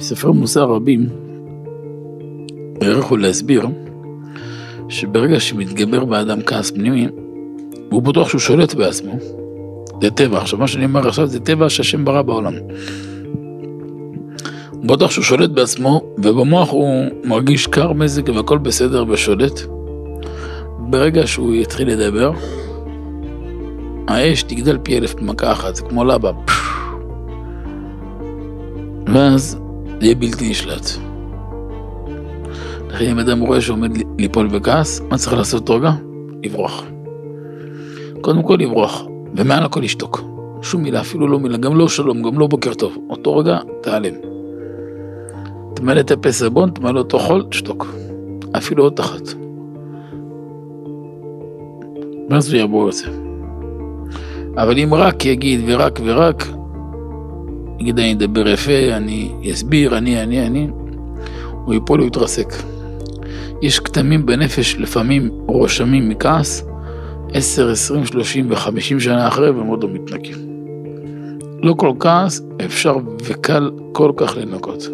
ספרי מוסר רבים הערכו להסביר שברגע שמתגבר באדם כעס פנימי, הוא בטוח שהוא שולט בעצמו. זה טבע. עכשיו, מה שאני אומר עכשיו זה טבע שהשם ברא בעולם. הוא בטוח שהוא שולט בעצמו, ובמוח הוא מרגיש קר מזג והכל בסדר ושולט. ברגע שהוא יתחיל לדבר, האש תגדל פי אלף במכה אחת, זה כמו לבה. ואז זה יהיה בלתי נשלט. לכן אם אדם רואה שעומד ליפול בכעס, מה צריך לעשות רגע? לברוח. קודם כל לברוח, ומעל הכל לשתוק. שום מילה, אפילו לא מילה, גם לא שלום, גם לא בוקר טוב. אותו רגע, תיעלם. תמלא את הפה סבון, תמלא אותו חול, תשתוק. אפילו עוד אחת. ואז הוא יבוא את. אבל אם רק יגיד ורק ורק, יגיד אני אדבר יפה, אני אסביר, אני, אני, אני, הוא ייפול ויתרסק. יש כתמים בנפש לפעמים רושמים מכעס, 10, 20, 30 ו-50 שנה אחרי והם עוד לא מתנקים. לא כל כעס אפשר וקל כל כך לנקות.